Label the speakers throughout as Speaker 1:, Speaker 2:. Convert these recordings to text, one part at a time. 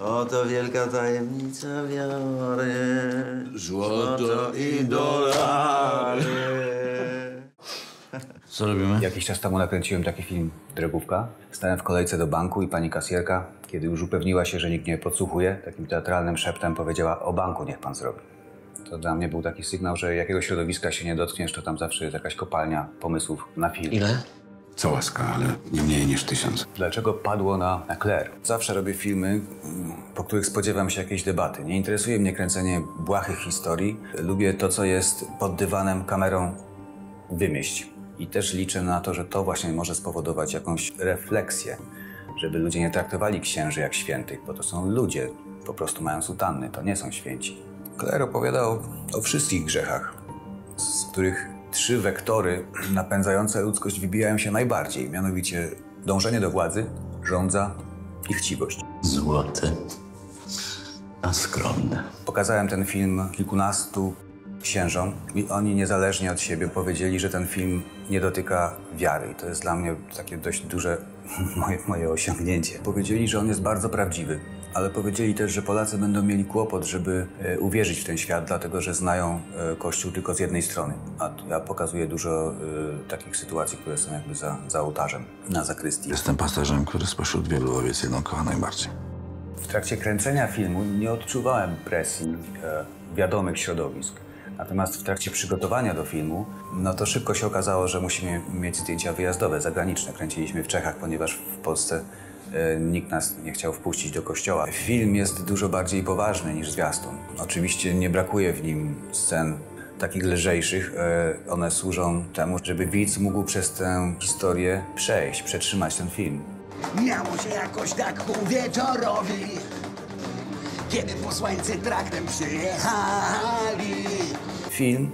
Speaker 1: Oto wielka tajemnica wiary.
Speaker 2: Złoto
Speaker 1: i dolary.
Speaker 2: Co robimy?
Speaker 3: Jakiś czas temu nakręciłem taki film Drogówka. Stałem w kolejce do banku i pani kasjerka, kiedy już upewniła się, że nikt nie podsłuchuje, takim teatralnym szeptem powiedziała o banku niech pan zrobi. To dla mnie był taki sygnał, że jakiego środowiska się nie dotkniesz, to tam zawsze jest jakaś kopalnia pomysłów na film.
Speaker 2: Ile?
Speaker 4: Co łaska, ale nie mniej niż tysiąc.
Speaker 3: Dlaczego padło na, na Claire? Zawsze robię filmy, mm, po których spodziewam się jakiejś debaty. Nie interesuje mnie kręcenie błahych historii. Lubię to, co jest pod dywanem, kamerą wymieść. I też liczę na to, że to właśnie może spowodować jakąś refleksję, żeby ludzie nie traktowali księży jak świętych, bo to są ludzie, po prostu mają sutanny, to nie są święci. Claire opowiada o, o wszystkich grzechach, z których trzy wektory napędzające ludzkość wybijają się najbardziej, mianowicie dążenie do władzy, żądza i chciwość.
Speaker 2: Złote, a skromne.
Speaker 3: Pokazałem ten film kilkunastu księżom i oni niezależnie od siebie powiedzieli, że ten film nie dotyka wiary. I to jest dla mnie takie dość duże moje, moje osiągnięcie. Powiedzieli, że on jest bardzo prawdziwy, ale powiedzieli też, że Polacy będą mieli kłopot, żeby e, uwierzyć w ten świat, dlatego że znają e, Kościół tylko z jednej strony. A ja pokazuję dużo e, takich sytuacji, które są jakby za, za ołtarzem, na zakrystii.
Speaker 4: Jestem pasterzem, który spośród wielu owiec jedną kocha najbardziej.
Speaker 3: W trakcie kręcenia filmu nie odczuwałem presji wiadomych środowisk. Natomiast w trakcie przygotowania do filmu, no to szybko się okazało, że musimy mieć zdjęcia wyjazdowe, zagraniczne. Kręciliśmy w Czechach, ponieważ w Polsce e, nikt nas nie chciał wpuścić do kościoła. Film jest dużo bardziej poważny niż zwiastun. Oczywiście nie brakuje w nim scen takich lżejszych. E, one służą temu, żeby widz mógł przez tę historię przejść, przetrzymać ten film.
Speaker 5: Miało się jakoś tak ku wieczorowi, kiedy posłańcy traktem przyjechali.
Speaker 3: Film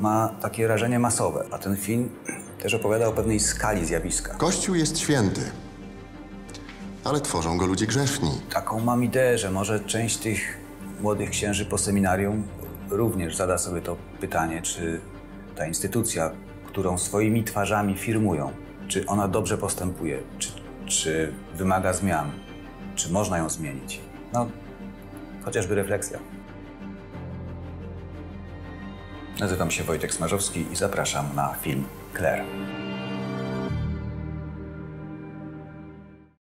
Speaker 3: ma takie rażenie masowe, a ten film też opowiada o pewnej skali zjawiska.
Speaker 6: Kościół jest święty, ale tworzą go ludzie grzeszni.
Speaker 3: Taką mam ideę, że może część tych młodych księży po seminarium również zada sobie to pytanie, czy ta instytucja, którą swoimi twarzami firmują, czy ona dobrze postępuje, czy, czy wymaga zmian, czy można ją zmienić. No, chociażby refleksja. Nazywam się Wojtek Smarzowski i zapraszam na film Claire.